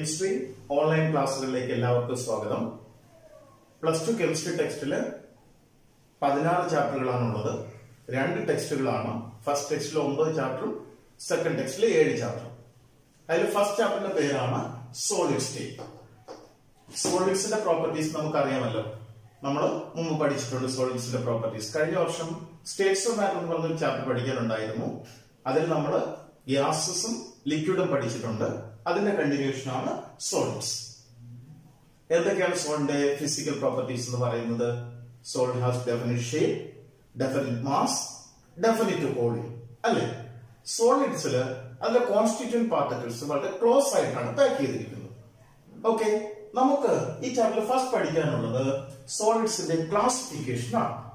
Chemistry online ക്ലാസ്സുകളിലേക്ക് എല്ലാവർക്കും സ്വാഗതം. Plus two chemistry ടെക്സ്റ്റിൽ പതിനാറ് ചാപ്റ്ററുകളാണുള്ളത് രണ്ട് ടെക്സ്റ്റുകളാണ് ഫസ്റ്റ് ടെക്സ്റ്റിൽ ഒമ്പത് ചാപ്റ്ററും സെക്കൻഡ് ടെക്സ്റ്റിൽ ഏഴ് ചാപ്റ്ററും അതിൽ ഫസ്റ്റ് ചാപ്റ്ററിന്റെ പേരാണ് സോളിഡ് സ്റ്റേറ്റ് സോളിഡ്സിന്റെ പ്രോപ്പർട്ടീസ് നമുക്കറിയാമല്ലോ. നമ്മൾ മുമ്പ് പഠിച്ചിട്ടുണ്ട് സോളിഡ്സിന്റെ പ്രോപ്പർട്ടീസ് കഴിഞ്ഞ വർഷം സ്റ്റേറ്റ്സ് ഓഫ് മാറ്റർ എന്ന് പറഞ്ഞൊരു ചാപ്റ്റർ പഠിക്കാനുണ്ടായിരുന്നു. അതിൽ നമ്മൾ ഗ്യാസസും ലിക്വിഡും പഠിച്ചിട്ടുണ്ട്. അതിന്റെ കണ്ടിന്യൂഷൻ ആണ് സോളിഡ്സ് എന്തൊക്കെയാണ് സോളിന്റെ ഫിസിക്കൽ പ്രോപ്പർട്ടീസ് എന്ന് പറയുന്നത്? Solid has definite shape definite mass definite volume അല്ലെ? സോളിഡ്സിൽ അതിലെ കോൺസ്റ്റിറ്റ്യൂന്റ് പാർട്ടിക്കിൾസ് വളരെ ക്ലോസ് ആയിട്ടാണ് പാക്ക് ചെയ്തിരിക്കുന്നത്. ഓക്കെ നമുക്ക് ഈ ചാപ്റ്റർ ഫസ്റ്റ് പഠിക്കാനുള്ളത് സോളിഡ്സിന്റെ ക്ലാസിഫിക്കേഷൻ ആണ്.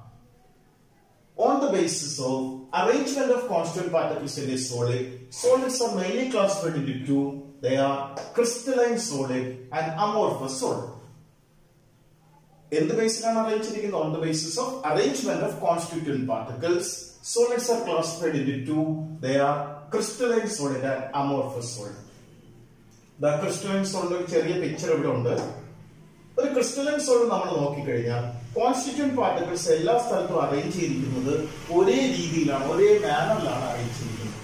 On the basis of arrangement of constant particles in a solid, solids are mainly classified into two. They are crystalline solid and amorphous solid. എന്ത് ബേസിലാണ് അറേഞ്ച് ചെയ്തിരിക്കുന്നത് on the basis of arrangement of constituent particles solids are classified into they are crystalline solid and amorphous solid the crystalline solid ഒരു ചെറിയ picture ഇവിടെ ഉണ്ട് ഒരു crystalline solid നമ്മൾ നോക്കിക്കഴിഞ്ഞാൽ കോൺസ്റ്റിറ്റ്യൂന്റ് പാർട്ടിക്കിൾസ് എല്ലാ സ്ഥലത്തും അറേഞ്ച് ചെയ്തിരിക്കുന്നത് ഒരേ രീതിയിലാണ് ഒരേ മാനറിലാണ് അറേഞ്ച് ചെയ്തിരിക്കുന്നത്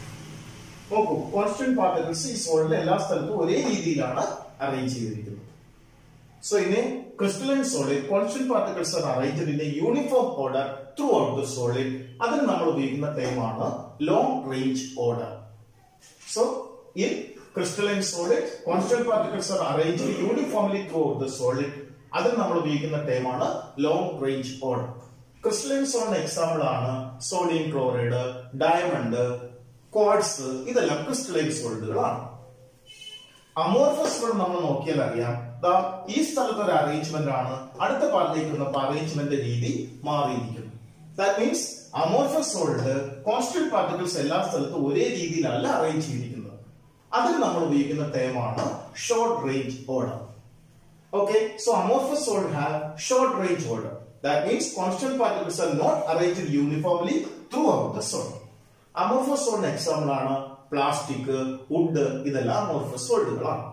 നോക്കൂ കോൺസ്റ്റിറ്റ്യൂന്റ് പാർട്ടിക്കിൾസ് ഈ സോളിഡിലെ എല്ലാ സ്ഥലത്തും ഒരേ രീതിയിലാണ് അറേഞ്ച് ചെയ്തിരിക്കുന്നത് So in a crystalline solid, constant particles are arranged in a uniform order throughout the solid. അതിന് നമ്മൾ ഉപയോഗിക്കുന്ന ടൈമാണ് long range order so in crystalline solid, constant particles are arranged uniformly throughout the solid. അതിന് നമ്മൾ ഉപയോഗിക്കുന്ന ടേമാണ് long range order crystalline on example ആണ് sodium chloride diamond quartz ഇതെല്ലാം crystalline സോൾഡുകളാണ് അമോർഫസ് നമ്മൾ നോക്കിയാൽ അറിയാം. ഈ സ്ഥലത്ത് ഒരു അറേഞ്ച്മെന്റ് ആണ്. അടുത്ത പാർട്ടിലേക്ക് അറേഞ്ച്മെന്റ് രീതി മാറിയിരിക്കുന്നു that means amorphous solid constant particles എല്ലാ സ്ഥലത്തും ഒരേ രീതിയിലല്ല അറേഞ്ച് ചെയ്തിരിക്കുന്നത്. അതിന് നമ്മൾ ഉപയോഗിക്കുന്ന ടേമാണ് short range order Okay, so amorphous solid have short range order. That means constant particles are not arranged uniformly throughout the solid. Amorphous solid example ആണ് plastic would ഇതെല്ലാം അമോർഫസ് സോൾഡുകളാണ്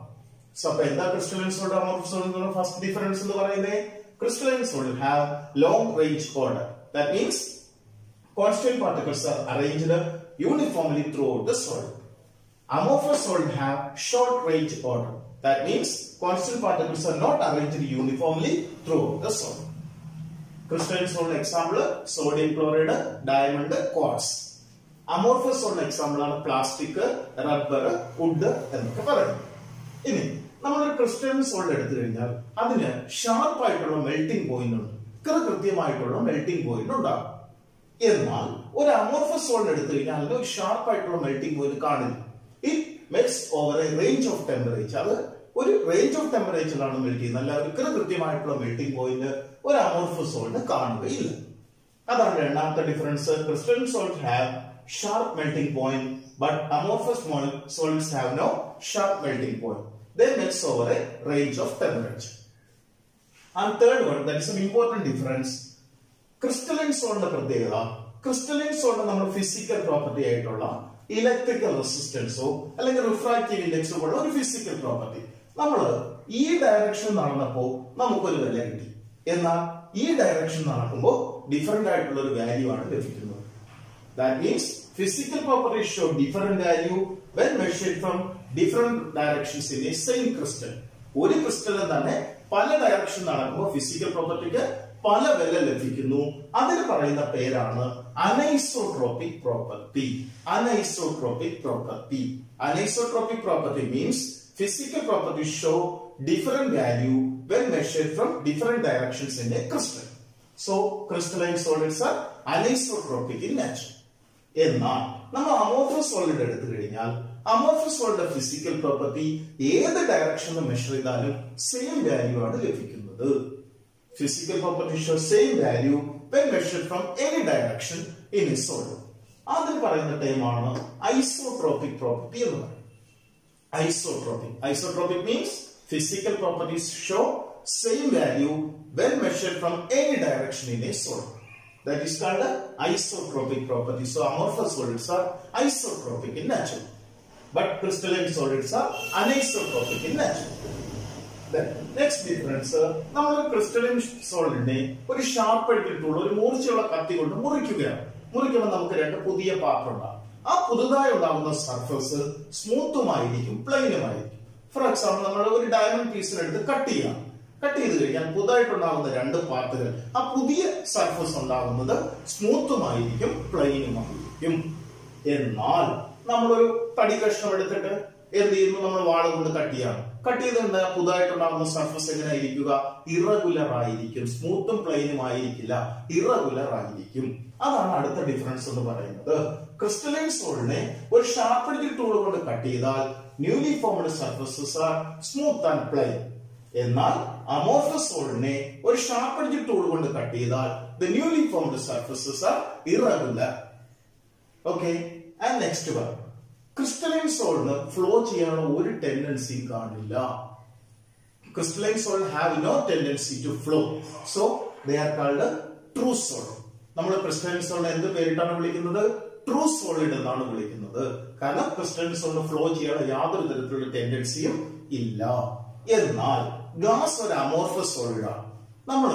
സോ അപ്പൊ എന്താ crystalline solid amorphous solid first difference എന്ന് പറയുന്നത് crystalline solid have long range order that means constant particles are arranged uniformly throughout the solid Amorphous solid have short range order. That means constant particles are not arranged uniformly throughout the solid. Crystalline solid example sodium chloride, diamond, quartz. Amorphous ഉള്ള example ആണ് plastic rubber wood എന്നൊക്കെ പറയുന്നത് ഇനി നമ്മളൊരു crystalline sold എടുത്തു കഴിഞ്ഞാൽ അതിന് sharp ആയിട്ടുള്ള മെൽറ്റിംഗ് പോയിന്റ് ഉണ്ട് ഇത്ര കൃത്യമായിട്ടുള്ള മെൽറ്റിംഗ് പോയിന്റ് ഉണ്ടാകും എന്നാൽ ഒരു അമോർഫസ് സോൾഡ് എടുത്തു കഴിഞ്ഞാൽ അതിന് ഷാർപ്പ് ആയിട്ടുള്ള മെൽറ്റിംഗ് പോയിന്റ് കാണില്ല it melts over a range of temperature അത് ഒരു റേഞ്ച് ഓഫ് ടെമ്പറേച്ചറിലാണ് മെൽറ്റ് ചെയ്യുന്നത്. അല്ല ഒരു കൃത്യമായിട്ടുള്ള മെൽറ്റിംഗ് പോയിന്റ് ഒരു അമോർഫസ് സോൾട്ട് കാണുകയില്ല. അതാണ് രണ്ടാമത്തെ difference crystal solid have sharp melting point but amorphous solids have no sharp melting point they over a range of temperature and third one that is an important difference crystalline സോളിന്റെ പ്രത്യേകത crystalline സോളിന്റെ നമ്മൾ physical property ആയിട്ടുള്ള electrical റെസിസ്റ്റൻസോ അല്ലെങ്കിൽ refractive ഇൻഡെക്സോ ഉള്ള ഒരു physical property നമ്മൾ ഈ ഡയറക്ഷൻ നടന്നപ്പോ നമുക്കൊരു വില കിട്ടി. എന്നാൽ ഈ ഡയറക്ഷൻ നടക്കുമ്പോൾ ഡിഫറെന്റ് ആയിട്ടുള്ള ഒരു വാല്യൂ ആണ് ലഭിക്കുന്നത്. That means physical property show different value when measured from different directions in a same crystal ഒരു ക്രിസ്റ്റലിൽ തന്നെ പല ഡയറക്ഷൻ നടക്കുമ്പോൾ ഫിസിക്കൽ പ്രോപ്പർട്ടിക്ക് പല വില ലഭിക്കുന്നു. അതിന് പറയുന്ന പേരാണ് anisotropic property. Anisotropic property. Anisotropic property means physical property show different value when measured from different directions in a crystal so crystalline solids are anisotropic in nature എന്നാൽ നമ്മൾ അമോർഫസ് സോളിഡ് എടുത്തു കഴിഞ്ഞാൽ അമോർഫസ് സോളിഡ് ഫിസിക്കൽ പ്രോപ്പർട്ടി ഏത് ഡയറക്ഷനിൽ measure ചെയ്താലും same value ആണ് ലഭിക്കുന്നത്. physical property shows same value when measured from any direction in a solid. അതിന് പറയുന്ന ടൈമാണ് ഐസോട്രോപിക് പ്രോപ്പർട്ടി എന്ന് പറയും isotropic isotropic means physical properties show same value when measured from any direction in a solid That is called isotropic property. So amorphous solids are isotropic in nature. but crystalline solids are anisotropic in nature. Next difference നമ്മൾ crystalline സോളിനെ ഒരു sharp എടുത്തിട്ടുള്ള ഒരു മൂർച്ചയുള്ള കത്തി കൊണ്ട് മുറിക്കുകയാണ്. മുറിക്കുമ്പോൾ നമുക്ക് രണ്ട് പുതിയ പാത്രം ഉണ്ടാകും. ആ പുതുതായി ഉണ്ടാകുന്ന സർഫസ് സ്മൂത്തുമായിരിക്കും പ്ലെയിനുമായിരിക്കും ഫോർ എക്സാമ്പിൾ നമ്മൾ ഒരു ഡയമണ്ട് പീസിനെടുത്ത് കട്ട് ചെയ്യാം. കട്ട് ചെയ്ത് കഴിഞ്ഞാൽ പുതുതായിട്ടുണ്ടാകുന്ന രണ്ട് പാർട്ടുകൾ ആ പുതിയ സർഫസ് ഉണ്ടാകുന്നത് സ്മൂത്തുമായിരിക്കും പ്ലെയിനുമായിരിക്കും എന്നാൽ നമ്മളൊരു തടി കഷ്ണം എടുത്തിട്ട് എന്ത് ചെയ്യുന്നു? നമ്മൾ വാള കൊണ്ട് കട്ട് ചെയ്യാണ്. കട്ട് പുതുതായിട്ടുണ്ടാകുന്ന സർഫസ് എങ്ങനെ ആയിരിക്കുക? ഇറഗുലർ ആയിരിക്കും. സ്മൂത്തും പ്ലെയിനും ആയിരിക്കില്ല. ഇറഗുലർ ആയിരിക്കും. അതാണ് അടുത്ത ഡിഫറൻസ് എന്ന് പറയുന്നത്. ക്രിസ്റ്റലൈൻ സോളിനെ ഒരു ഷാർപ്പ് ടൂൾ കൊണ്ട് കട്ട് ചെയ്താൽ newly formed surfaces are smooth and plain എന്നാൽ അമോർഫസ് സോളിനെ ഒരു ഷാർപ്പ് ടൂൾ കൊണ്ട് കട്ട് ചെയ്താൽ the newly formed surfaces are irregular okay and next one crystalline സോളിന് flow ചെയ്യാനുള്ള ഒരു ടെൻഡൻസിയും കാണില്ല. Crystalline solid have no tendency to flow so they are called true solid നമ്മൾ ക്രിസ്റ്റലൈൻ സോളിനെ എന്ത് പേരിട്ടാണ് വിളിക്കുന്നത്? ട്രൂ സോളിഡ് എന്നാണ് വിളിക്കുന്നത്. കാരണം ക്രിസ്റ്റലൈൻ സോളിന് ഫ്ലോ ചെയ്യാനുള്ള യാതൊരു തരത്തിലുള്ള ടെൻഡൻസിയും ഇല്ല. എന്നാൽ ഗ്ലാസ് ഒരു അമോർഫസ് സോളിഡാണ് നമ്മൾ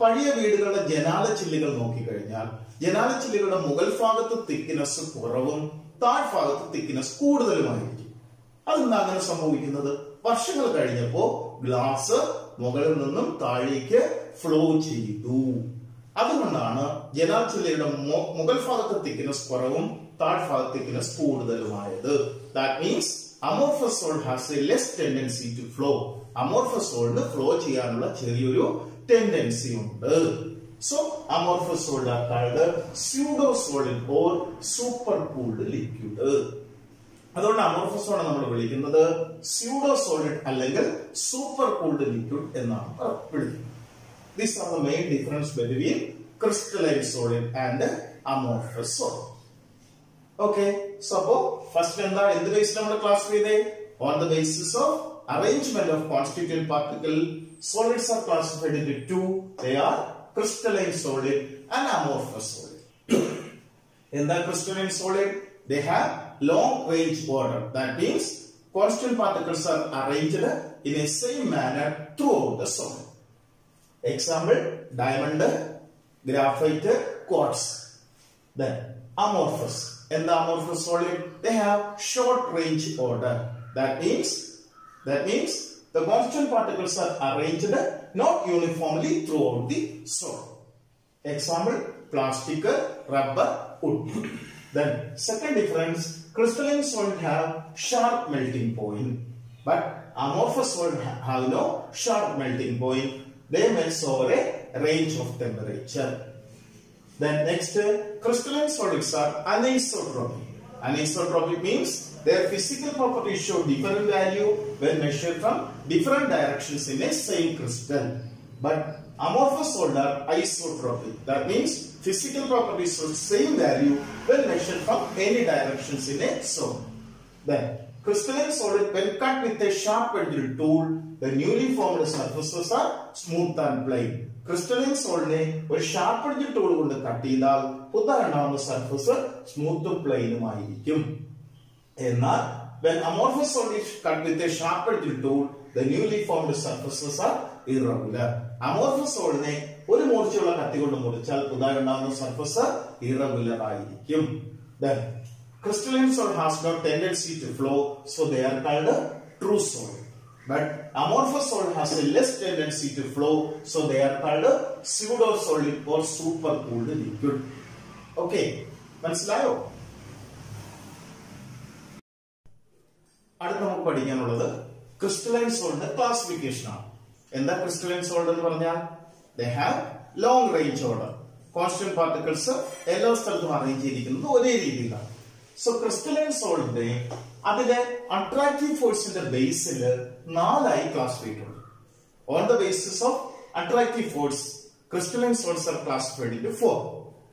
പഴയ വീടുകളുടെ ജനാല ചില്ലുകൾ നോക്കിക്കഴിഞ്ഞാൽ ജനാല ചില്ലുകളുടെ മുകൾ ഭാഗത്ത് തിക്നെസ് കുറവും താഴ്ഭാഗത്ത് തിക്നെസ് കൂടുതലുമായിരിക്കും. അതെന്താ അങ്ങനെ സംഭവിക്കുന്നത്? വർഷങ്ങൾ കഴിഞ്ഞപ്പോ ഗ്ലാസ് മുകളിൽ നിന്നും താഴേക്ക് ഫ്ലോ ചെയ്തു. അതുകൊണ്ടാണ് ജനാൽ മുഗൾ ഭാഗത്ത് തിക്നെസ് കുറവും താഴ്ഭാഗത്ത് thickness കൂടുതലുമായത്. That means amorphous solid has a less tendency to flow amorphous solid flow ചെയ്യാനുള്ള ചെറിയൊരു ടെൻഡൻസി ഉണ്ട്. So amorphous solid are called pseudo solid or super cooled liquid അതുകൊണ്ട് അമോർഫസ് സോൾ നമ്മൾ വിളിക്കുന്നത്. സ്യൂഡോ സോളിഡ് അല്ലെങ്കിൽ super cooled liquid എന്നാണ് വിളിക്കുന്നത്. These are the main difference between crystalline solid and amorphous solid okay so അപ്പോ first എന്താ എന്ത് ബേസിൽ നമ്മൾ ക്ലാസ് ചെയ്തേ? On the basis of arrangement of constituent particle solids are classified into they are crystalline solid and amorphous solid. In the crystalline solid they have long range order that means constant particles are arranged in a same manner throughout the solid. Example diamond graphite quartz. Then amorphous. In the amorphous solid they have short range order. That means that means the constant particles are arranged not uniformly throughout the solid. Example, plastic, rubber, wood. then second difference, crystalline solid have sharp melting point. But amorphous solid have no sharp melting point. They melt over a range of temperature. Then next, crystalline solids are anisotropic. Anisotropic means their physical properties show different value when measured from different directions in a same crystal. But amorphous solid are isotropic. That means physical properties show same value when measured from any directions in a zone. Then crystalline solid when cut with a sharp-edged tool, the newly formed surfaces are smooth and plain. Crystalline സോളിനെ ഒരു sharp edge tool കൊണ്ട് cut ചെയ്താൽ പുതുണ്ടാവുന്ന surface സ്മൂത്തും പ്ലെയിനുമായിരിക്കും എന്നാൽ when amorphous solid is cut with a sharp edged tool the newly formed surfaces are irregular amorphous solidനെ ഒരു മൂർച്ചയുള്ള കത്തി കൊണ്ട് മുറിച്ചാൽ പുതുതായി ഉണ്ടാകുന്ന സർഫസ് ഇറഗുലർ ആയിരിക്കും then crystalline solid has no tendency to flow so they are called true solid but amorphous solid has a less tendency to flow so they are called pseudo solid or super cooled liquid okay മനസ്സിലായോ അടുത്ത നമുക്ക് പഠിക്കാനുള്ളത് crystalline സോളിന്റെ classification ആണ്. എന്താ crystalline solid എന്ന് പറഞ്ഞാൽ? They have long range order constant particles എല്ലാ സ്ഥലത്തും അറേഞ്ച് ചെയ്തിരിക്കുന്നത് ഒരേ രീതിയിലാണ്. സോ ക്രിസ്റ്റലൈൻ സോളിന്റെ അതിലെ അട്രാക്റ്റീവ് ഫോഴ്സിന്റെ ബേസിൽ നാലായി ക്ലാസ് ചെയ്തിട്ടുണ്ട് on the basis of attractive force crystalline solids are classified into four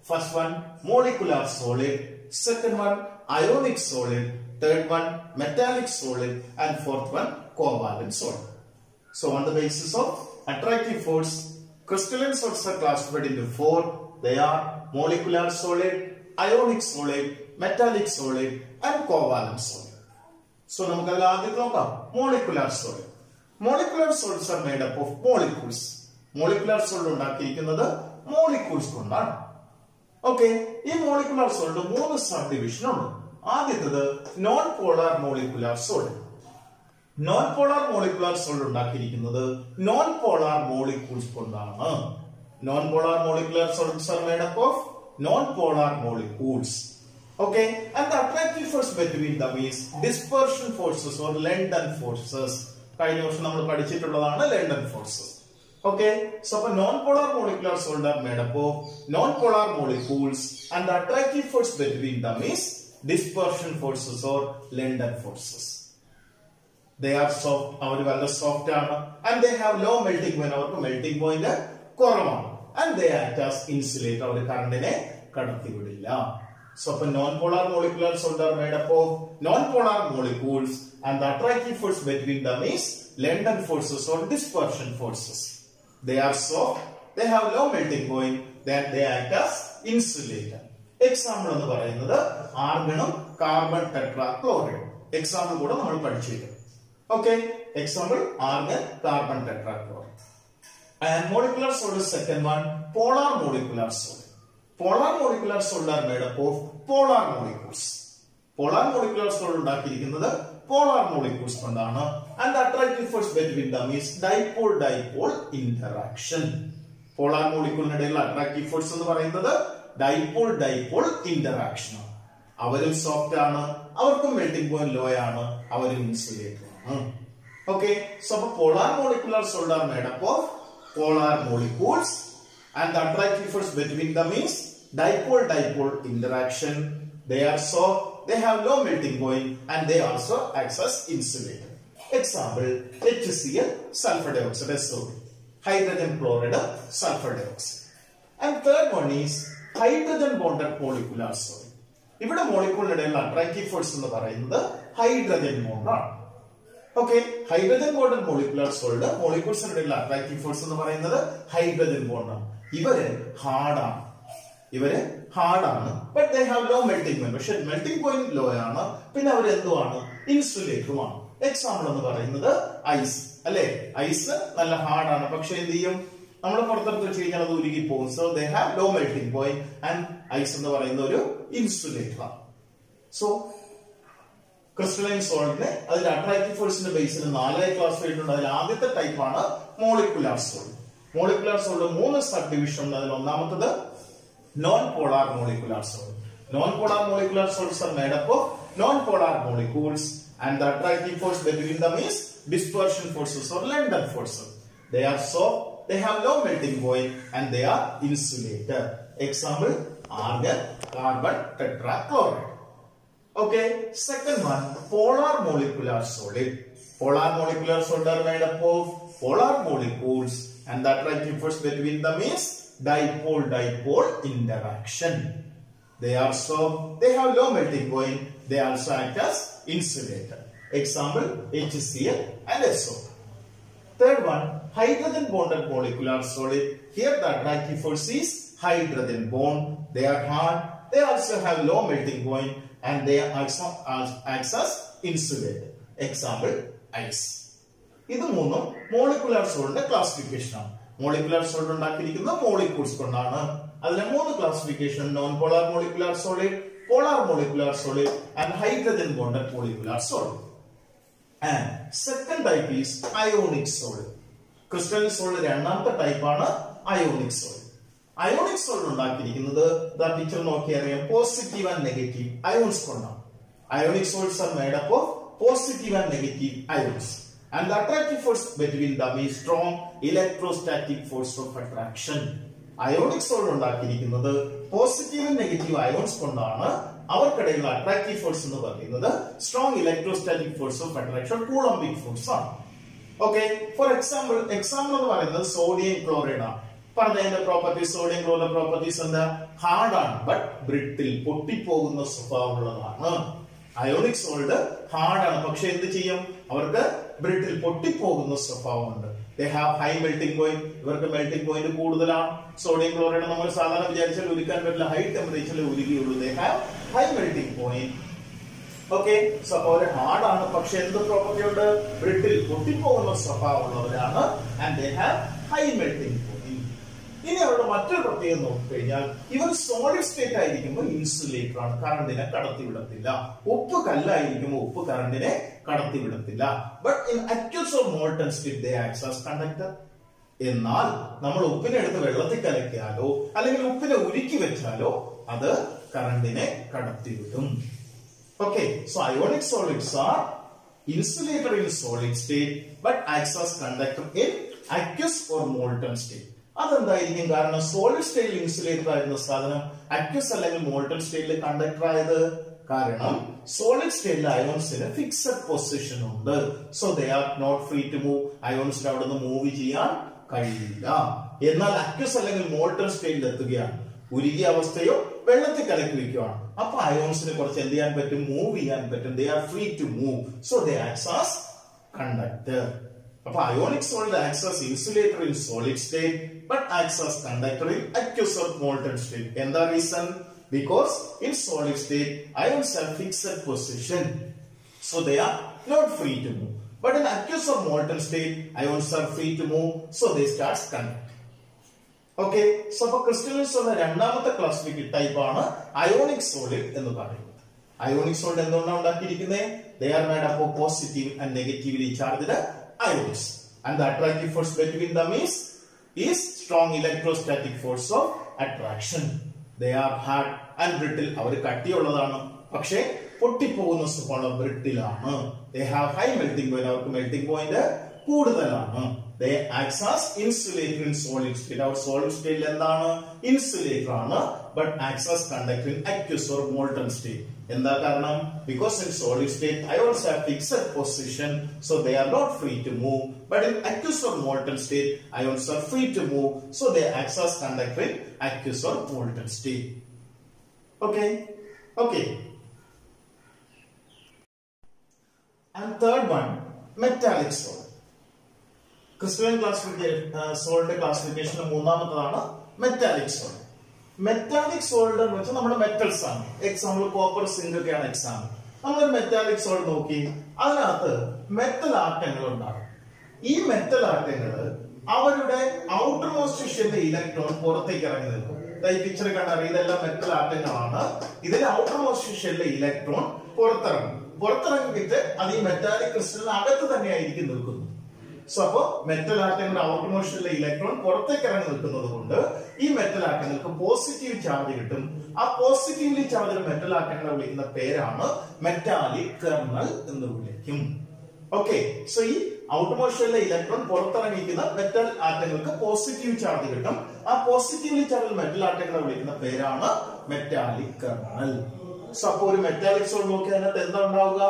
first one molecular solid second one ionic solid third one metallic solid and fourth one covalent solid so on the basis of attractive force crystalline solids are classified into four they are molecular solid ionic solid metallic solid and covalent solid So നമുക്ക് അതിൽ ആദ്യം Molecular molecular solid molecular up molecular solid ഉണ്ടാക്കിയിരിക്കുന്നത് molecules കൊണ്ടാണ് okay ഈ molecular solid മൂന്ന് sub division ഉണ്ട് ആദ്യത്തത് non polar molecular solid non polar molecular solid ഉണ്ടാക്കിയിരിക്കുന്നത് നോൺ പോളാർ മോളിക്യൂൾസ് കൊണ്ടാണ്. Non polar molecular solids are made up of non polar molecules okay? And the attractive force between them is dispersion forces or london forces. കഴിഞ്ഞ വർഷം നമ്മൾ പഠിച്ചിട്ടുള്ളതാണ് London forces okay so അപ്പൊ non polar molecular up of non polar molecules and attractive force between them is dispersion forces or London forces they are soft അവർ വളരെ soft ആണ് and they have low melting point അവർക്ക് melting point കുറവാണ് and they act as insulator അവർ കറണ്ടിനെ കടത്തിവിടില്ല so അപ്പൊ non polar molecular solid are made up of non polar molecules and the attractive force between them is London forces or dispersion forces they are soft they have low melting point then they act as insulator. Example എന്ന് പറയുന്നത് ആർഗണും carbon tetrachloride example കൂടെ നമ്മൾ പഠിച്ചിരിക്കും. Okay example argon carbon tetrachloride and molecular solid second one polar molecular solid polar molecular solid are made up of polar molecules polar molecular solid ഉണ്ടാക്കിയിരിക്കുന്നത് polar molecules കൊണ്ടാണ്. And attractive force between them is dipole dipole interaction polar മോളിക്യൂളിനിടയിലുള്ള attractive force എന്ന് പറയുന്നത് dipole dipole interaction ആണ് അവരും soft ആണ് അവർക്കും melting point low ആണ് അവരും ഇൻസുലേറ്റർ ആണ് ഓക്കെ സോ അപ്പൊ polar molecular solid are made up of polar molecules and the attractive force between them is dipole dipole interaction they are so they have low melting point and they also act as insulator example HCl sulfur dioxide SO2 hydrogen chloride sulfur dioxide and third one is hydrogen bonded solid ഇവിടെ മോളിക്കൂളിനിടയിലുള്ള attractive force എന്ന് പറയുന്നത് hydrogen ബോണ്ടാണ്. Okay hydrogen bonded molecular solid മോളിക്യൂൾസിനിടയിലുള്ള attractive force എന്ന് പറയുന്നത് hydrogen ബോണ്ടാണ്. ഇവർ ഹാർഡാണ്. ഇവർ ഹാർഡാണ്. But they have low melting point പക്ഷെ മെൽട്ടിംഗ് പോയിന്റ് ലോ ആണ്. പിന്നെ അവർ എന്തുവാണ്? ഇൻസുലേറ്ററുമാണ്. എക്സാമ്പിൾ എന്ന് പറയുന്നത് ഐസ്. അല്ലെ? ഐസ് നല്ല ഹാർഡാണ്. പക്ഷെ എന്ത് ചെയ്യും? നമ്മൾ പുറത്തെടുത്ത് വെച്ച് കഴിഞ്ഞാൽ അത് ഉരുകി പോകും. So they have low melting point and ice എന്ന് പറയുന്ന ഒരു ഇൻസുലേറ്റർ സോ ക്രിസ്റ്റലൈൻ സോൾട്ടിന് അതിൽ അട്രാക്റ്റീവ് ഫോഴ്സിന്റെ ബേസിൽ നാലായി ക്ലാസ് ചെയ്തിട്ടുണ്ട്. അതിൽ ആദ്യത്തെ ടൈപ്പ് ആണ് മോളിക്കുലാർ സോൾട്ട് മോളിക്കുലാർ സോൾട്ട് മൂന്ന് സബ് ഡിവിഷൻ ഉണ്ട്. അതിൽ ഒന്നാമത്തത് non polar molecular solid non polar molecular solids are made up of non polar molecules and the attractive force between them is dispersion forces or London forces they are so they have low melting point and they are insulator example argon carbon tetrachloride Okay, second one, polar molecular solid. Polar molecular solid are made up of polar molecules and that attractive force between them is dipole-dipole interaction. They are so, they have low melting point, they also act as insulator. Example, HCl and SO. Third one, hydrogen bonded molecular solid. Here the attractive force is hydrogen bond. They are hard. They also have low melting point and they also acts as insulator. Example, ice. ഇത് മൂന്നും molecular സോളിന്റെ classification ആണ് molecular solid ഉണ്ടാക്കിയിരിക്കുന്നത് molecules കൊണ്ടാണ് അതിലെ മൂന്ന് classification non polar molecular solid polar molecular solid and hydrogen bonded molecular solid and second type is ionic solid crystal സോളിൽ രണ്ടാമത്തെ type ആണ് അയോണിക് സോൾ അയോണിക് സോൾ ഉണ്ടാക്കിയിരിക്കുന്നത് ടീച്ചർ പിക്ചർ അറിയാം. Positive and negative ions കൊണ്ടാണ്. Ionic solids are made up of positive and negative ions and the attractive force between them is strong electrostatic force of attraction ionic solid ഉണ്ടാക്കിയിരിക്കുന്നത് positive and negative ions കൊണ്ടാണ്. അവർക്കിടയിലുള്ള attractive force എന്ന് പറയുന്നത് strong electrostatic force of attraction coulombic force ആണ്. Okay for example example എന്ന് പറയുന്നത് sodium chloride ആണ്. പറഞ്ഞതിന്റെ പ്രോപ്പർട്ടീസ് സോഡിയം ക്ലോറൈഡ് പ്രോപ്പർട്ടീസ് എന്താ? ആണ് ബട്ട് ബ്രിട്ടിൽ പൊട്ടിപ്പോകുന്ന സ്വഭാവമുള്ളതാണ്. അയോണിക് സോൾഡ് ആണ് പക്ഷെ എന്ത് ചെയ്യും? അവർക്ക് ബ്രിട്ടിൽ പൊട്ടിപ്പോകുന്ന സ്വഭാവമുണ്ട്. They have high melting point ഇവർക്ക് മെൽട്ടിംഗ് പോയിന്റ് കൂടുതലാണ്. സോഡിയം ക്ലോറൈഡ് നമ്മൾ സാധാരണ വിചാരിച്ചാൽ ഉരുക്കാൻ പറ്റില്ല ഹൈ ടെമ്പറേച്ചറിൽ ഉരുകിയുള്ളൂ they have high melting point okay so അപ്പൊ അവർ ഹാർഡാണ് പക്ഷെ എന്ത് പ്രോപ്പർട്ടി ഉണ്ട്? ബ്രിട്ടിൽ പൊട്ടിപ്പോകുന്ന സ്വഭാവമുള്ളവരാണ് and they have high point ഇനി അവരുടെ മറ്റൊരു പ്രത്യേകത നോക്കിക്കഴിഞ്ഞാൽ ഇവർ സോളിഡ് സ്റ്റേറ്റ് ആയിരിക്കുമ്പോൾ ഇൻസുലേറ്റർ ആണ് കറണ്ടിനെ കടത്തിവിടത്തില്ല. ഉപ്പ് കല്ലായിരിക്കുമ്പോൾ ഉപ്പ് കറണ്ടിനെ കടത്തിവിടത്തില്ല. But in aqueous of molten state they act as conductor എന്നാൽ നമ്മൾ ഉപ്പിനെ എടുത്ത് വെള്ളത്തിൽ കലക്കിയാലോ അല്ലെങ്കിൽ ഉപ്പിനെ ഉരുക്കി വെച്ചാലോ അത് കറണ്ടിനെ കടത്തിവിടും. Okay so ionic solids are insulator in solid state but acts as conductor in aqueous or molten state. അതെന്തായിരിക്കും കാരണം? സോളിഡ് സ്റ്റേറ്റിൽ ഇൻസുലേറ്റർ ആയിരുന്ന സാധനം അക്യൂസ് അല്ലെങ്കിൽ മോൾട്ടൺ സ്റ്റേറ്റിൽ കണ്ടക്ടർ ആയത്. കാരണം സോളിഡ് സ്റ്റേറ്റിൽ അയോൺസിന് ഫിക്സഡ് പൊസിഷൻ ഉണ്ട്. So they are not free to move അയോൺസിന് അവിടെ നിന്ന് മൂവ് ചെയ്യാൻ കഴിയില്ല. എന്നാൽ അക്യൂസ് അല്ലെങ്കിൽ മോൾട്ടൺ സ്റ്റേറ്റിൽ എത്തുകയാണ്. ഉരുകിയ അവസ്ഥയോ വെള്ളത്തിൽ കലക്കി വെക്കുകയാണ് അപ്പൊ അയോൺസിന് കുറച്ച് എന്ത് ചെയ്യാൻ പറ്റും? മൂവ് ചെയ്യാൻ പറ്റും. They are free to move so they act as conductor അപ്പൊ ionic solid act as insulator in solid state but act as conductor in aqueous of molten state എന്താ reason because in solid state ions are fixed position so they are not free to move But in aqueous or molten state, ions are free to move, so they start conducting. Okay so അപ്പൊ crystallise ഉള്ള രണ്ടാമത്തെ ക്ലാസിഫിക് type ആണ് ionic solid എന്ന് പറയുന്നത്. Ionic solid എന്തുകൊണ്ടാണ് ഉണ്ടാക്കിയിരിക്കുന്നത് they made up of positive and negatively charged ions and attractive force between the means is strong electrostatic force of attraction they hard and brittle അവർ കട്ടിയുള്ളതാണ്. പക്ഷേ പൊട്ടിപ്പോകുന്ന സ്വഭാവം ബ്രിട്ടിലാണ് they have high melting point അവർക്ക് melting point കൂടുതലാണ്. They act as insulator in solid state our solid സ്റ്റേറ്റിൽ എന്താണ്? Insulator ആണ്. But act as conductor in aqueous or molten state എന്താ കാരണം? Because in solid state ions have fixed position so they are not free to move but in aqueous or molten state ions are free to move so they act as conductor in aqueous or molten state okay okay And third one, metallic salt. Crystalline classification solid ക്ലാസിഫിക്കേഷന്റെ മൂന്നാമത്തതാണ് metallic solid metallic solid എന്ന് വെച്ചാൽ നമ്മുടെ metals ആണ്. Example copper zinc ഒക്കെയാണ് example നമ്മളൊരു metallic solid നോക്കി അതിനകത്ത് metal ആറ്റങ്ങൾ ഉണ്ടാകും. ഈ മെറ്റൽ ആറ്റങ്ങൾ അവരുടെ ഔട്ടർ മോസ്റ്റ് ഷെല്ലിന്റെ ഇലക്ട്രോൺ പുറത്തേക്ക് ഇറങ്ങി നിൽക്കും. ഈ പിക്ചർ കണ്ടറിയാം ഇതെല്ലാം മെറ്റൽ ആറ്റങ്ങളാണ് ഇതിന്റെ ഔട്ടർ മോസ്റ്റ് ഷെല്ലിലെ ഇലക്ട്രോൺ പുറത്തിറങ്ങും. പുറത്തിറങ്ങിയിട്ട് അത് ഈ മെറ്റാലിക് ക്രിസ്റ്റലിന് അകത്ത് തന്നെയായിരിക്കും നിൽക്കുന്നത്. സോ അപ്പോ മെറ്റൽ ആറ്റങ്ങളുടെ ഔട്ടർ മോഷനിലെ ഇലക്ട്രോൺ പുറത്തേക്ക് ഇറങ്ങി നിൽക്കുന്നത് കൊണ്ട് ഈ മെറ്റൽ ആറ്റങ്ങൾക്ക് പോസിറ്റീവ് ചാർജ് കിട്ടും. ആ പോസിറ്റീവ്ലി ചാർജ് മെറ്റൽ ആറ്റങ്ങളെ വിളിക്കുന്ന പേരാണ് മെറ്റാലിക് കെർണൽ എന്ന് വിളിക്കും. ഓക്കെ സോ ഈ ഔട്ടർ മോഷനിലെ ഇലക്ട്രോൺ പുറത്തിറങ്ങിക്കുന്ന മെറ്റൽ ആറ്റങ്ങൾക്ക് പോസിറ്റീവ് ചാർജ് കിട്ടും. ആ പോസിറ്റീവ്ലി ചാർജ് മെറ്റൽ ആറ്റങ്ങളെ വിളിക്കുന്ന പേരാണ് മെറ്റാലിക് കെർണൽ സോ ഒരു മെറ്റാലിക് സോൾഡ് നോക്കിയാൽ അതിനകത്ത് എന്താ ഉണ്ടാവുക?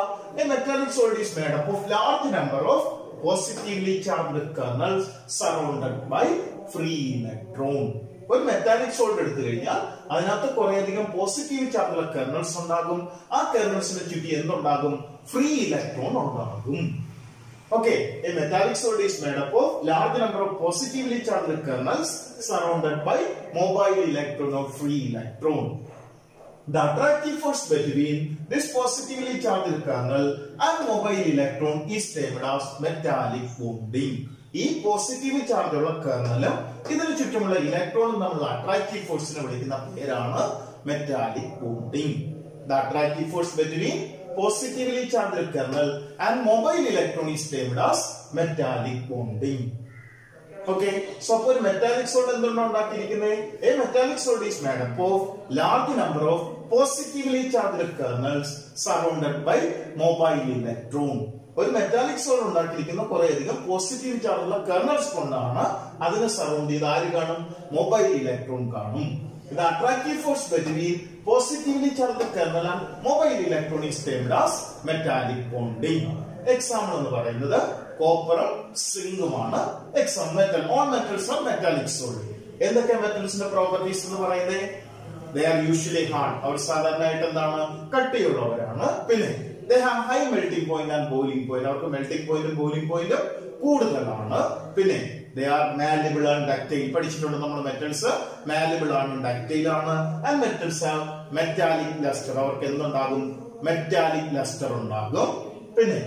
Metallic solid is made up of large number of positively charged kernel surrounded by free electron ഒരു മെറ്റാലിക് സോൾഡ് എടുത്തു കഴിഞ്ഞാൽ അതിനകത്ത് കുറേയധികം പോസിറ്റീവ് ചാർജുള്ള കെർണൽസ് ഉണ്ടാകും. ആ കെർണൽസിന് ചുറ്റി എന്തുണ്ടാകും? ഫ്രീ ഇലക്ട്രോൺ ഉണ്ടാകും. ഓക്കെ ഈ metallic solid is made up of large number of positively charged kernels surrounded by mobile electron of free electron. The attractive force between this positively charged kernel and mobile electron is termed as metallic bonding. ഈ positive charge ഉള്ള കേർണലും ഇതിന് ചുറ്റുമുള്ള ഇലക്ട്രോണും തമ്മിലുള്ള attractive ഫോഴ്സിനെ വിളിക്കുന്ന പേരാണ് metallic bonding the attractive force between positively charged kernel and mobile electron is termed as metallic bonding. Okay so അപ്പോൾ ഒരു മെറ്റാലിക് സോൾഡ് എന്താണ് ഉണ്ടാക്കിയിരിക്കുന്നത് a metallic solid is made up of large number of positively charged kernels surrounded by mobile electron ഒരു metallic solid ഉണ്ടാക്കിയിരിക്കുന്ന കുറേയധികം positive ചാർജുള്ള kernels കൊണ്ടാണ് അതിനെ സറൗണ്ട് ചെയ്ത് ആര് കാണും? മൊബൈൽ ഇലക്ട്രോൺ കാണും. The attractive force between positively charged kernel and mobile electron is as metallic bonding. Example എന്ന് പറയുന്നത് കോപ്പറും സിങ്കുമാണ് exam metal on metals are metallic solid എന്തൊക്കെ മെറ്റൽസിന്റെ പ്രോപ്പർട്ടീസ് എന്ന് പറയുന്നത്? ദേ ആർ യൂഷ്വലി ഹാർഡ് അവർ സാധാരണയായിട്ട് എന്താണ്? കട്ടിയുള്ളവരാണ്. പിന്നെ they have high melting point and boiling point അവർക്ക് മെൽറ്റിംഗ് പോയിന്റും ബോയിലിംഗ് പോയിന്റും കൂടുതലാണ്. പിന്നെ they are malleable and ductile പഠിച്ചിട്ടുണ്ട് നമ്മൾ മെറ്റൽസ് മാലിബിൾ ആണ് ഡക്റ്റൈൽ ആണ്. And metals have metallic lustre അവർക്ക് എന്തുണ്ടാകും? മെറ്റാലിക് ലസ്റ്റർ ഉണ്ടാകും. പിന്നെ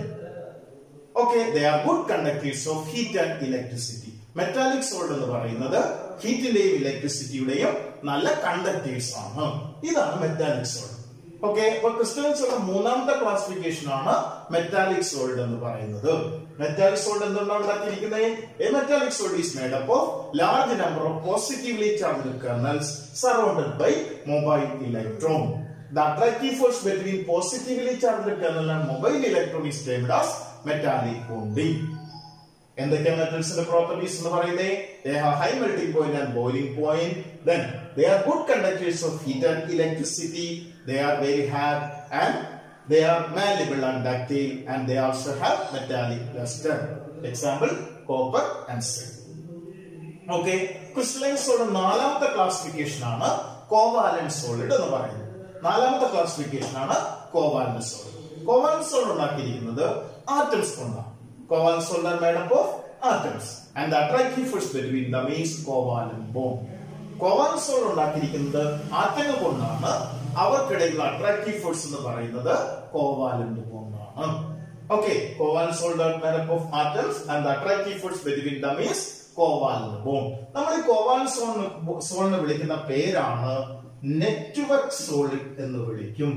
okay they are good conductors of heat and electricity metallic solid എന്ന് പറയുന്നത് ഹീറ്റിന്റെയും ഇലക്ട്രിസിറ്റിയുടെയും നല്ല കണ്ടക്ടേഴ്സ് ആണ്. ഇതാണ് മെറ്റാലിക് സോൾഡ് ഓക്കെ അപ്പൊ ക്രിസ്റ്റൽസുള്ള മൂന്നാമത്തെ ക്ലാസിഫിക്കേഷൻ ആണ് മെറ്റാലിക് സോൾഡ് എന്ന് പറയുന്നത്. മെറ്റാലിക് സോൾഡ് എന്താണ് ഉണ്ടാക്കിയിരിക്കുന്നത്? A metallic solid is made up of large number of positively charged kernels surrounded by mobile electron the attractive force between positively charged kernel and mobile electron is termed as metallic bonding എന്തൊക്കെയാണ് മെറ്റൽസിന്റെ properties എന്ന് പറയുന്നത് they have high melting point and boiling point then they are good conductors of heat and electricity they are very hard and they are malleable and ductile and they also have metallic luster example copper and zinc okay crystalline solid നാലാമത്തെ classification ആണ് covalent solid എന്ന് പറയുന്നത് നാലാമത്തെ classification ആണ് covalent solid covalent solid ഉണ്ടാക്കിയിരിക്കുന്നത് atoms കൊണ്ടാണ് covalent solid made up of atoms. And the attractive force between the means covalent bond. Covalent solid ഉണ്ടാക്കിയിരിക്കുന്നത് ആറ്റങ്ങൾ കൊണ്ടാണ് അവർക്കിടയിലുള്ള അട്രാക്റ്റീവ് ഫോഴ്സ് എന്ന് പറയുന്നത് covalent ബോണ്ടാണ് okay solid are made up of atoms and attractive force between the means covalent bond നമ്മൾ ഈ covalent zone സോണിനെ വിളിക്കുന്ന പേരാണ് നെറ്റ്വർക്ക് സോളിഡ് എന്ന് വിളിക്കും.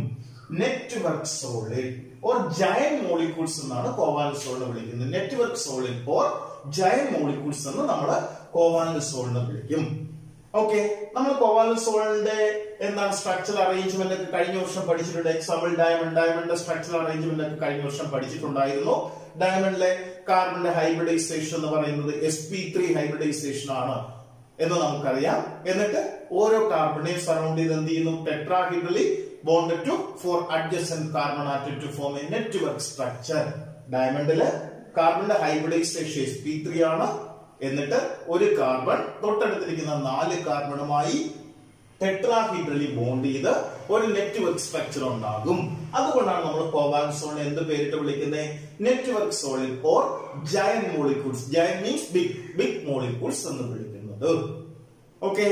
Network solid or giant molecules എന്നാണ് കോവാലന്റ് സോളിനെ വിളിക്കുന്നത്. Network solid or giant molecules എന്ന് നമ്മൾ കോവാലന്റ് സോളിനെ വിളിക്കും. ഓക്കെ നമ്മൾ കോവാലന്റ് സോളിന്റെ എന്താണ് സ്ട്രക്ചർ അറേഞ്ച്മെന്റ് ഒക്കെ കഴിഞ്ഞ വർഷം പഠിച്ചിട്ടുണ്ട്. Example diamond diamond structure arrangement ഒക്കെ കഴിഞ്ഞ വർഷം പഠിച്ചിട്ടുണ്ടായിരുന്നു. ഡയമണ്ടിലെ കാർബണിന്റെ ഹൈബ്രിഡൈസേഷൻ എന്ന് പറയുന്നത് എസ് പി ത്രീ ഹൈബ്രിഡൈസേഷൻ ആണ്. എന്ന് നമുക്കറിയാം. എന്നിട്ട് ഓരോ കാർബണെ സറൗണ്ട് ചെയ്ത് എന്ത് ചെയ്യുന്നു? Tetrahedrally bond to four adjacent carbon to form a network structure ഡയമണ്ടിൽ കാർബണിന്റെ ഹൈബ്രിഡൈസേഷൻ പി ത്രീ ആണ്. എന്നിട്ട് ഒരു കാർബൺ തൊട്ടടുത്തിരിക്കുന്ന നാല് കാർബണുമായി ടെട്രാഹിഡ്രലി ബോണ്ട് ചെയ്ത് ഒരു നെറ്റ്വർക്ക് സ്ട്രക്ചർ ഉണ്ടാകും. അതുകൊണ്ടാണ് നമ്മൾ കോവാൻ സോൺ എന്ത് പേരിട്ട് വിളിക്കുന്നത് network solid or giant molecules giant means big big molecules എന്ന് വിളിക്കുന്നത് ഓക്കെ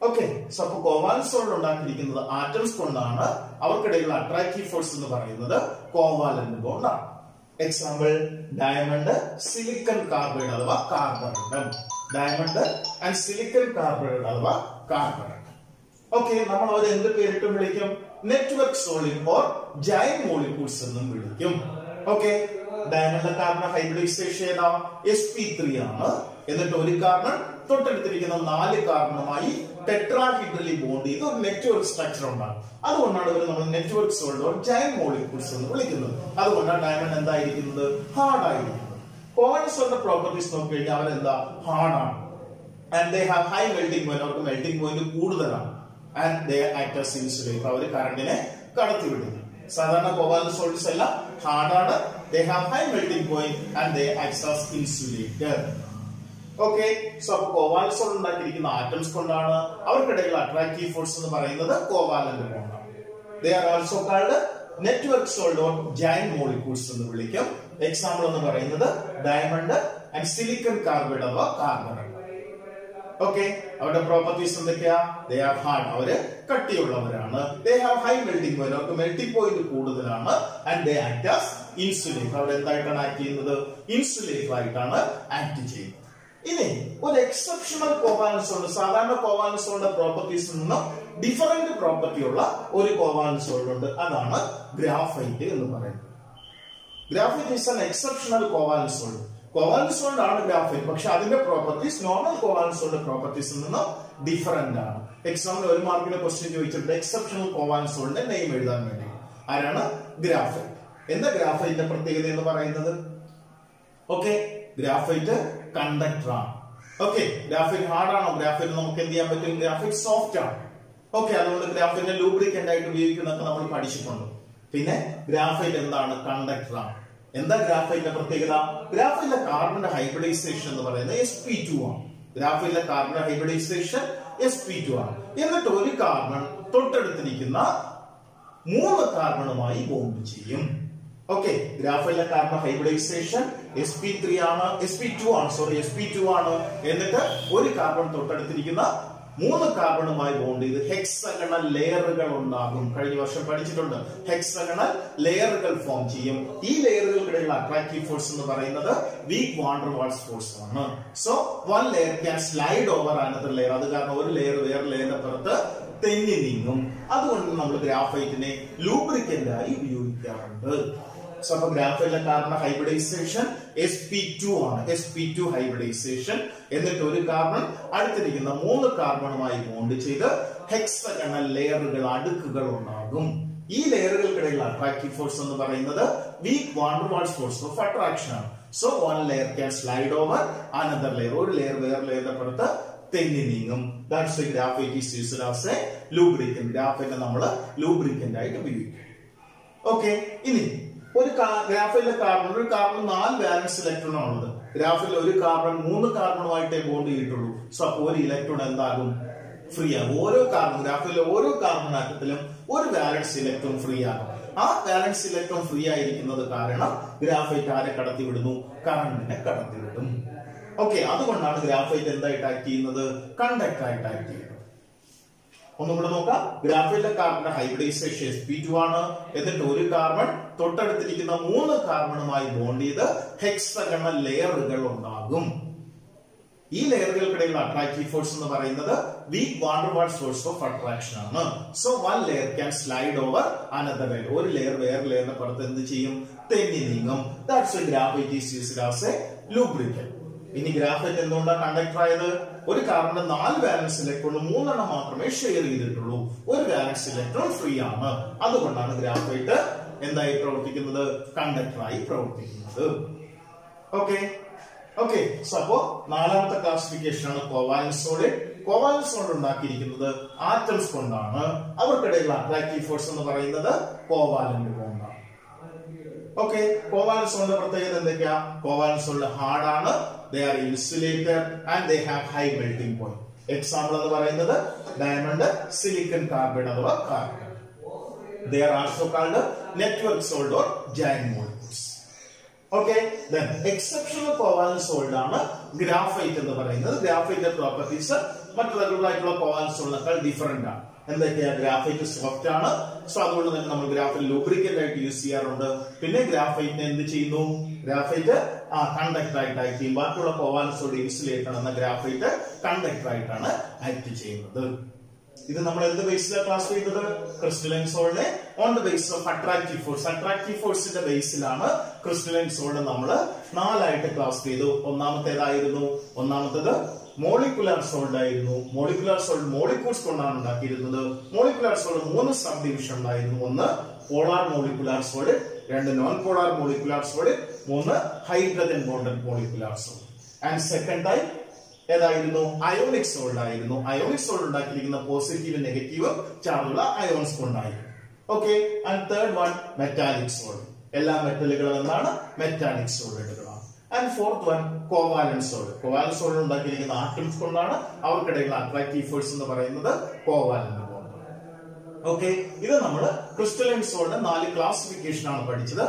ഓക്കെ. സോ അപ്പൊ കോവാലന്റ് സോൾ ഉണ്ടാക്കിയിരിക്കുന്നത് ആറ്റംസ് കൊണ്ടാണ് അവർക്കിടയിലുള്ള അട്രാക്റ്റീവ് ഫോഴ്സ് എന്ന് പറയുന്നത് കോവാലന്റ് ബോണ്ടാണ് എക്സാമ്പിൾ ഡയമണ്ട് സിലിക്കൺ കാർബൈഡ് അഥവാ carbon diamond and silicon carbide അഥവാ കാർബൺ ഓക്കെ നമ്മൾ അവരെ എന്ത് പേരിട്ട് വിളിക്കും? Network solid or giant molecules എന്നും വിളിക്കും. ഓക്കെ ഡയമണ്ട് കാർബൺ ഹൈബ്രിഡൈസേഷൻ ഏതാ എസ് പി ത്രീ ആണ്. എന്നിട്ട് ഒരു കാർബൺ തൊട്ടടുത്തിരിക്കുന്ന നാല് കാർബണുമായി ടെട്രാഹിഡ്രലി ബോണ്ട് ചെയ്ത് ഒരു നെറ്റ്വർക്ക് സ്ട്രക്ചർ ഉണ്ടാകും. അതുകൊണ്ടാണ് ഇവർ നമ്മൾ network solid or giant molecules എന്ന് വിളിക്കുന്നത്. അതുകൊണ്ടാണ് ഡയമണ്ട് എന്തായിരിക്കുന്നത്? ഹാർഡ് ആയിരിക്കുന്നത്. കോവൻസോളിന്റെ പ്രോപ്പർട്ടീസ് നോക്കി കഴിഞ്ഞാൽ അവരെന്താ ആണ്. And they have high melting point അവർക്ക് മെൽറ്റിംഗ് പോയിന്റ് കൂടുതലാണ്. And they act as insulator അവർ കറണ്ടിനെ കടത്തിവിടുന്നു. സാധാരണ കോവാലന്റ് സോൾട്ട്സ് എല്ലാം ഹാർഡാണ് they have high melting point and they act as insulator. Okay so അപ്പൊ കോവാലന്റ് സോൾ ഉണ്ടാക്കിയിരിക്കുന്ന ആറ്റംസ് കൊണ്ടാണ് അവർക്കിടയിൽ അട്രാക്റ്റീവ് ഫോഴ്സ് എന്ന് പറയുന്നത് കോവാലന്റ് കൊണ്ടാണ് they are also called network solid on giant molecules എന്ന് വിളിക്കും. എക്സാമ്പിൾ എന്ന് പറയുന്നത് ഡയമണ്ട് ആൻഡ് സിലിക്കൺ കാർബൈഡ് അഥവാ കാർബൺ ഓക്കെ അവരുടെ പ്രോപ്പർട്ടീസ് എന്തൊക്കെയാ? ദേ ആർ ഹാർഡ് അവർ കട്ടിയുള്ളവരാണ്. They have high melting point അവർക്ക് മെൽറ്റിംഗ് പോയിന്റ് കൂടുതലാണ്. And they act as insulator അവിടെ എന്തായിട്ടാണ് ആക്ട് ചെയ്യുന്നത്? ഇൻസുലേറ്റർ ആയിട്ടാണ് ആക്ട് ചെയ്യുന്നത്. ഇനി ഒരു എക്സെപ്ഷണൽ കോവാലൻസ് ഉണ്ട്. സാധാരണ കോവാലൻസുകളുടെ പ്രോപ്പർട്ടീസ് നിന്നും ഡിഫറെന്റ് പ്രോപ്പർട്ടി ഉള്ള ഒരു കോവാലൻസ് ഉണ്ട്. അതാണ് ഗ്രാഫൈറ്റ് എന്ന് പറയുന്നത്. Graphite is an exceptional covalence ഉണ്ട്. കോവാലൻസ് ആണ് ഗ്രാഫൈറ്റ് പക്ഷെ അതിന്റെ പ്രോപ്പർട്ടീസ് നോർമൽ കോവാലൻസ് പ്രോപ്പർട്ടീസ് നിന്നും ഡിഫറെന്റ് ആണ്. എക്സാമിൽ ഒരു മാർക്കിന്റെ ക്വസ്റ്റ്യൻ ചോദിച്ചിട്ടുണ്ട്. എക്സെപ്ഷണൽ കോവാലൻസ് നെയിം എഴുതാൻ വേണ്ടി. ആരാണ്? ഗ്രാഫൈറ്റ് എന്താ ഗ്രാഫൈറ്റിന്റെ പ്രത്യേകത എന്ന് പറയുന്നത്? ഓക്കെ ഗ്രാഫൈറ്റ് കണ്ടക്ടർ ആണ്. ഓക്കെ ഗ്രാഫൈറ്റ് ഹാർഡ് ആണോ? ഗ്രാഫൈറ്റ് നമുക്ക് എന്ത് ചെയ്യാൻ പറ്റും? ഗ്രാഫൈറ്റ് സോഫ്റ്റ് ആണ്. ഓക്കെ അതുകൊണ്ട് ഗ്രാഫൈറ്റിനെ ലൂബ്രിക്കന്റ് ആയിട്ട് ഉപയോഗിക്കുന്നൊക്കെ നമ്മൾ പഠിച്ചിട്ടുണ്ട്. പിന്നെ ഗ്രാഫൈറ്റ് എന്താണ്? കണ്ടക്ടർ ആണ്. എന്താ ഗ്രാഫൈറ്റിന്റെ പ്രത്യേകത? ഗ്രാഫൈറ്റിലെ കാർബണിന്റെ ഹൈബ്രിഡൈസേഷൻ എന്ന് പറയുന്നത് എസ് പി ടു ആണ്. ഗ്രാഫൈറ്റിലെ carbon hybridisation S P two ആണ്. എന്നിട്ട് ഒരു കാർബൺ തൊട്ടടുത്തിരിക്കുന്ന മൂന്ന് കാർബണുമായി ബോണ്ട് ചെയ്യും. ഓക്കെ ഗ്രാഫിലെ കാരണം ഹൈബ്രിഡൈസേഷൻ എസ് പി ത്രീ ആണ് എസ് പി ടു ആണ് സോറി എസ് പി ടു ആണ്. എന്നിട്ട് ഒരു കാർബൺ തൊട്ടടുത്തിരിക്കുന്ന മൂന്ന് കാർബണുമായി ബോണ്ട് ചെയ്ത് ഹെക്സഗണൽ ലെയറുകൾ ഉണ്ടാകും കഴിഞ്ഞ വർഷം പഠിച്ചിട്ടുണ്ട്. ഹെക്സഗണൽ ലെയറുകൾ ഫോം ചെയ്യും. ഈ ലെയറുകൾക്കിടയിലുള്ള അട്രാക്റ്റീവ് ഫോഴ്സ് എന്ന് പറയുന്നത് weak van der Waals force ആണ്. So one layer can slide over another layer അത് കാരണം ഒരു ലെയർ വേറെ ലെയറിന്റെ പുറത്ത് തെന്നി നീങ്ങും. അതുകൊണ്ട് നമ്മൾ ഗ്രാഫൈറ്റിനെ ലൂബ്രിക്കന്റായി ഉപയോഗിക്കാറുണ്ട്. സോ അപ്പൊ ഗ്രാഫൈറ്റിലെ carbon hybridisation S P two ആണ്. എസ് പി ടു ഹൈബ്രിഡൈസേഷൻ എന്നിട്ട് ഒരു കാർബൺ അടുത്തിരിക്കുന്ന മൂന്ന് കാർബണുമായി ബോണ്ട് ചെയ്ത് ഹെക്സഗണൽ ലെയറുകൾ അടുക്കുകൾ ഉണ്ടാകും. ഈ ലെയറുകൾക്കിടയിലുള്ള അട്രാക്റ്റീവ് ഫോഴ്സ് എന്ന് പറയുന്നത് weak van der Waals force of attraction ആണ്. So one layer can slide over another layer ഒരു ലെയർ വേറെ ലെയറിന്റെ പുറത്ത് തെന്നി നീങ്ങും. That's graphite is used as a lubricant graphite നമ്മൾ ലൂബ്രിക്കന്റ് ആയിട്ട് ഉപയോഗിക്കും. ഓക്കെ ഇനി ഒരു ഗ്രാഫിലെ കാർബൺ ഒരു കാർബൺ നാല് ബാലൻസ് ഇലക്ട്രോൺ ആണുള്ളത്. ഗ്രാഫിൽ ഒരു കാർബൺ മൂന്ന് കാർബണുമായിട്ടേ ബോണ്ട് ചെയ്തിട്ടുള്ളൂ. സോ ഒരു ഇലക്ട്രോൺ എന്താകും? ഫ്രീ ആകും. ഓരോ കാർബൺ ഗ്രാഫിലെ ഓരോ കാർബൺ ആറ്റത്തിലും ഒരു ബാലൻസ് ഇലക്ട്രോൺ ഫ്രീ ആകും. ആ ബാലൻസ് ഇലക്ട്രോൺ ഫ്രീ ആയിരിക്കുന്നത് കാരണം ഗ്രാഫൈറ്റ് ആരെ കടത്തിവിടുന്നു? കറണ്ടിനെ കടത്തിവിടും. ഓക്കെ അതുകൊണ്ടാണ് ഗ്രാഫൈറ്റ് എന്തായിട്ട് ആക്ട് ചെയ്യുന്നത്? കണ്ടക്ട് ആയിട്ട് ആക്ട് ചെയ്യുന്നത്. ഒന്നും കൂടെ നോക്കാം. ഗ്രാഫിലെ carbon hybridisation S P two ആണ്. എന്നിട്ട് ഒരു കാർബൺ തൊട്ടടുത്തിരിക്കുന്ന മൂന്ന് കാർബണുമായി ബോണ്ട് ചെയ്ത് ഹെക്സഗണൽ ലെയറുകൾ ഉണ്ടാകും. ഈ ലെയറുകൾക്കിടയിലുള്ള അട്രാക്റ്റീവ് ഫോഴ്സ് എന്ന് പറയുന്നത് weak van der Waals force of attraction ആണ്. So one layer can slide over another layer ഒരു ലെയർ വേറെ ലെയറിന്റെ പുറത്ത് എന്ത് ചെയ്യും? തെന്നി നീങ്ങും. ദാറ്റ്സ് ഗ്രാഫൈറ്റ് ഈസ് എ ഇനി ഗ്രാഫൈറ്റ് എന്തുകൊണ്ടാണ് കണ്ടക്ടർ ആയത്? ഒരു കാർബണിന് നാല് വാലൻസ് ഇലക്ട്രോൺ മൂന്നെണ്ണം മാത്രമേ ഷെയർ ചെയ്തിട്ടുള്ളൂ. ഒരു വാലൻസ് ഇലക്ട്രോൺ ഫ്രീ ആണ്. അതുകൊണ്ടാണ് ഗ്രാഫൈറ്റ് എന്തായി പ്രവർത്തിക്കുന്നത്? കണ്ടക്ടറായി പ്രവർത്തിക്കുന്നത്. ഓക്കെ ഓക്കെ സോ അപ്പോ നാലാമത്തെ ക്ലാസിഫിക്കേഷൻ ആണ് കോവാലൻസോഡ് കോവാലൻസോഡ് കോവാലൻസ് ഉണ്ടാക്കിയിരിക്കുന്നത് ആറ്റംസ് കൊണ്ടാണ്. അവർക്കിടയിലുള്ള അട്രാക്റ്റീവ് ഫോഴ്സ് എന്ന് പറയുന്നത് കോവാലന്റ് ബോണ്ടാണ് ഓക്കെ കോവാലൻസ് സോളിന്റെ പ്രത്യേകത എന്തൊക്കെയാ? ഹാർഡാണ് ഹാർഡ് ആണ്. They are insulated and they have high melting point example എന്ന് പറയുന്നത് ഡയമണ്ട് സിലിക്കൺ കാർബൈഡ് അഥവാ carbon they are also called network solid or giant molecules okay then exceptional covalence solid ആണ് graphite എന്ന് പറയുന്നത്. ഗ്രാഫൈറ്റ് പ്രോപ്പർട്ടീസ് മറ്റു റെഗുലറായിട്ടുള്ള covalence സോളിനേക്കാൾ different ആണ്. എന്തൊക്കെയാ graphite soft ആണ്. സോ അതുകൊണ്ട് തന്നെ നമ്മൾ ഗ്രാഫൈറ്റ് ലൂബ്രിക്കന്റ് ആയിട്ട് യൂസ് ചെയ്യാറുണ്ട്. പിന്നെ ഗ്രാഫൈറ്റിനെ എന്ത് ചെയ്യുന്നു? ഗ്രാഫൈറ്റ് ആ കണ്ടക്ടർ ആയിട്ട് ആക്ട് ചെയ്യും. ബാക്കിയുള്ള കോവാലൻസോട് ഇൻസുലേറ്റ് ആണ് എന്ന ഗ്രാഫൈറ്റ് കണ്ടക്ടർ ആയിട്ടാണ് ആക്ട് ചെയ്യുന്നത്. ഇത് നമ്മൾ എന്ത് ബേസിലാണ് ക്ലാസ് ചെയ്തത്? Crystalline സോളിനെ on the base of attractive force attractive ഫോഴ്സിന്റെ ബേസിലാണ് ക്രിസ്റ്റലൈൻ സോളിനെ നമ്മൾ നാലായിട്ട് ക്ലാസ് ചെയ്തു. ഒന്നാമത്തേതായിരുന്നു. ഒന്നാമത്തേത് മോളിക്കുലാർ സോൾഡ് ആയിരുന്നു. മോളിക്കുലാർ സോൾഡ് മോളിക്യൂൾസ് കൊണ്ടാണ് ഉണ്ടാക്കിയിരുന്നത്. മോളിക്കുലാർ സോൾഡ് മൂന്ന് സബ് ഡിവിഷൻ ഉണ്ടായിരുന്നു. ഒന്ന് പോളാർ മോളിക്കുലാർ സോൾഡ് രണ്ട് നോൺ പോളാർ മോളിക്കുലാർ സോൾഡ് മൂന്ന് hydrogen bonded molecular solid. And second time ഏതായിരുന്നു? അയോണിക് സോൾഡ് ആയിരുന്നു. അയോണിക് സോൾഡ് ഉണ്ടാക്കിയിരിക്കുന്ന പോസിറ്റീവ് നെഗറ്റീവ് ചാർജുള്ള അയോൺസ് കൊണ്ടായിരുന്നു. Okay and third one metallic solid എല്ലാ മെറ്റലുകളും എന്താണ് metallic സോളിഡുകളാണ് and fourth one covalent solid covalent solid ഉണ്ടാക്കിയിരിക്കുന്ന ആറ്റംസ് കൊണ്ടാണ് അവർക്കിടയിലുള്ള അട്രാക്റ്റീവ് ഫോഴ്സ് എന്ന് പറയുന്നത് ബോണ്ട് ഓക്കെ ഇത് നമ്മൾ ക്രിസ്റ്റലൈൻ സോൾഡ് നാല് ക്ലാസിഫിക്കേഷൻ ആണ് പഠിച്ചത്.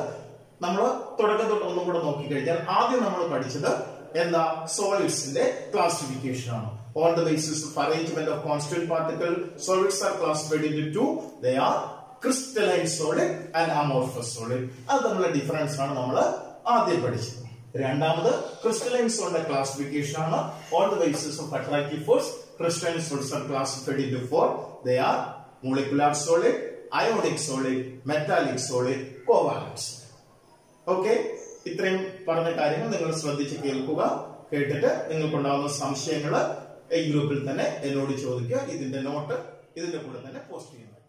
നമ്മൾ തുടക്കം തൊട്ട് ഒന്നും കൂടെ നോക്കിക്കഴിഞ്ഞാൽ ആദ്യം നമ്മൾ പഠിച്ചത് എന്താ? സോളിഡ്സിന്റെ ക്ലാസിഫിക്കേഷൻ ആണ്. On the basis of arrangement of constant particle solids are classified in two they are crystalline solid and amorphous solid അത് തമ്മിലുള്ള ഡിഫറൻസ് ആണ് നമ്മൾ ആദ്യം പഠിച്ചത്. രണ്ടാമത് ക്രിസ്റ്റലൈൻസ് ഉള്ള ക്ലാസിഫിക്കേഷൻ ആണ്. On the basis of attractive force crystallines solids are classified in four they are molecular solid ionic solid metallic solid covalence okay ഇത്രയും പറഞ്ഞ കാര്യങ്ങൾ നിങ്ങൾ ശ്രദ്ധിച്ച് കേൾക്കുക. കേട്ടിട്ട് നിങ്ങൾക്കുണ്ടാകുന്ന സംശയങ്ങൾ ഈ ഗ്രൂപ്പിൽ തന്നെ എന്നോട് ചോദിക്കുക. ഇതിന്റെ നോട്ട് ഇതിന്റെ കൂടെ തന്നെ പോസ്റ്റ് ചെയ്യുന്നത്